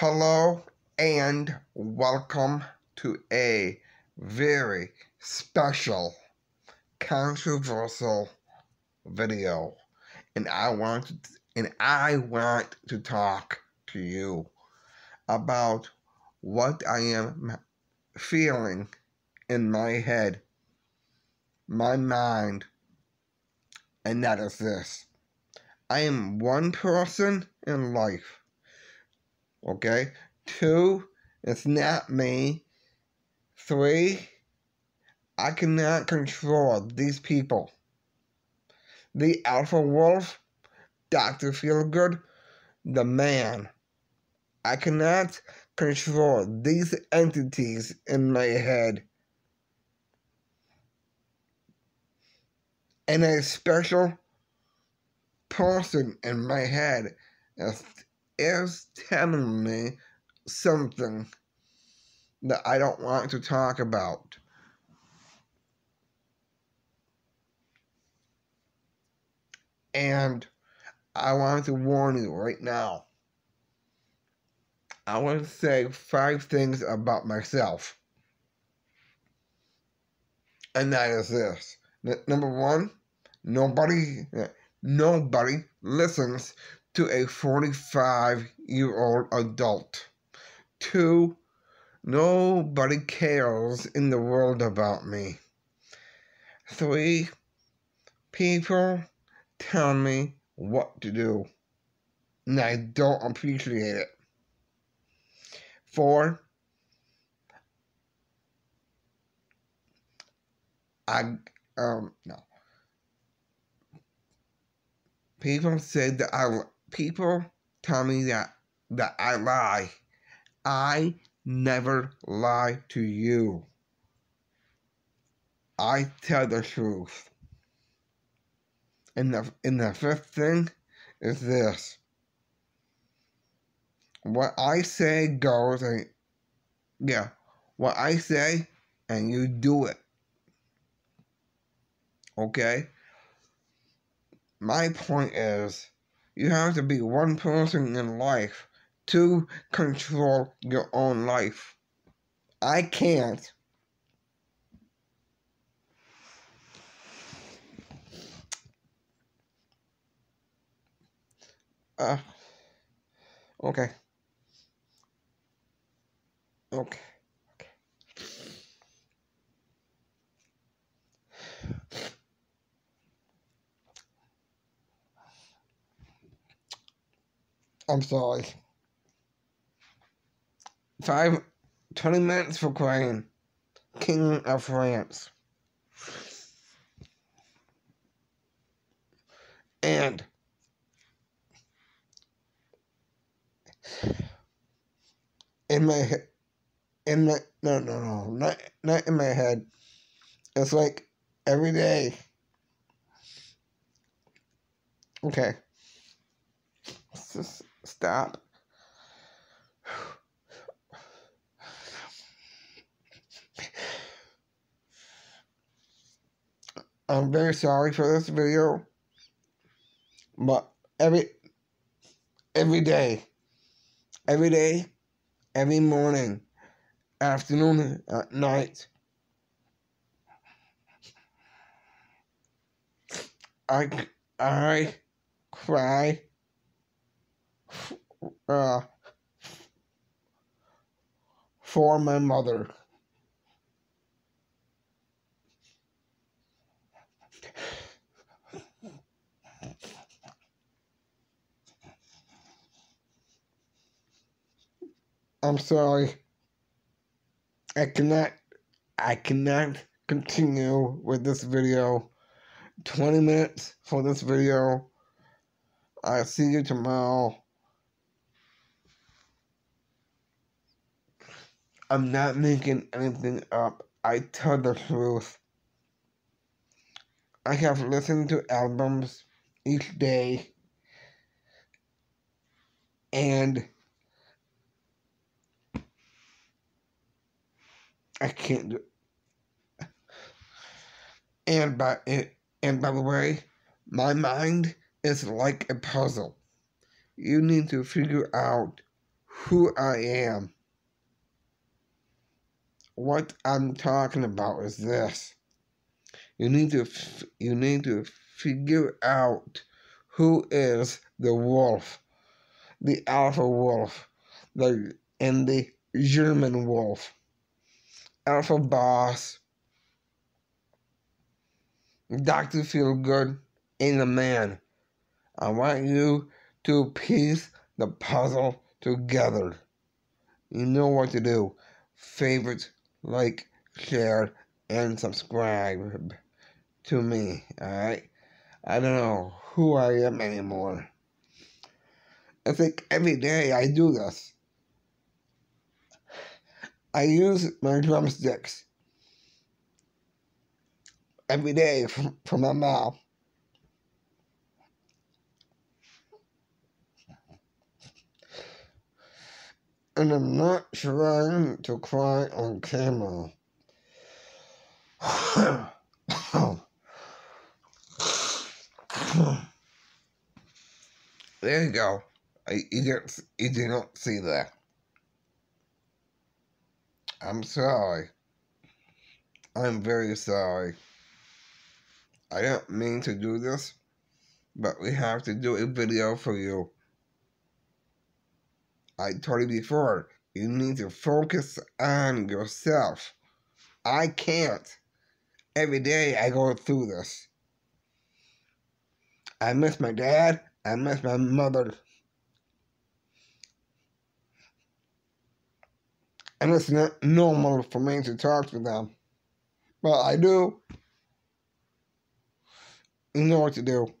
Hello and welcome to a very special, controversial video. And I want to, and I want to talk to you about what I am feeling in my head, my mind, and that is this. I am one person in life Okay? Two, it's not me. Three, I cannot control these people. The Alpha Wolf, Dr. Feelgood, the man. I cannot control these entities in my head. And a special person in my head is is telling me something that I don't want to talk about. And I want to warn you right now. I want to say five things about myself. And that is this. N- number one, nobody nobody listens to a 45 year old adult. Two, nobody cares in the world about me. Three, people tell me what to do, and I don't appreciate it. Four, I, um, no. People said that I people tell me that that I lie. I never lie to you. I tell the truth. And the and the fifth thing is this. What I say goes and yeah, what I say and you do it. Okay? My point is you have to be one person in life to control your own life. I can't. Uh, okay. Okay. I'm sorry. Five, 20 minutes for crying. King of France. And in my head, in my, no, no, no, not, not in my head. It's like every day. Okay. Stop. I'm very sorry for this video, but every every day, every day, every morning, afternoon, at night, I I cry uh, for my mother. I'm sorry. I cannot I cannot continue with this video. 20 minutes for this video. I'll see you tomorrow. I'm not making anything up. I tell the truth. I have listened to albums each day and I can't do it. and by and by the way, my mind is like a puzzle. You need to figure out who I am. What I'm talking about is this. You need to you need to figure out who is the wolf, the alpha wolf, the and the German wolf, alpha boss, Doctor Feelgood, and the man. I want you to piece the puzzle together. You know what to do. Favorite, like, share, and subscribe to me, alright? I don't know who I am anymore. I think every day I do this. I use my drumsticks every day from, from my mouth. And I'm not trying to cry on camera. there you go. You, didn't, you didn't see that. I'm sorry. I'm very sorry. I don't mean to do this, but we have to do a video for you. I told you before, you need to focus on yourself. I can't. Every day I go through this. I miss my dad. I miss my mother. And it's not normal for me to talk to them. But I do. You know what to do.